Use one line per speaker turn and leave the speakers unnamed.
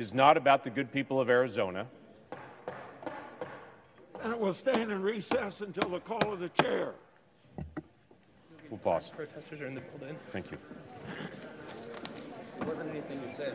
is not about the good people of Arizona.
And it will stand in recess until the call of the chair.
We'll pause.
Protesters are in the building.
Thank you.
There wasn't anything you said.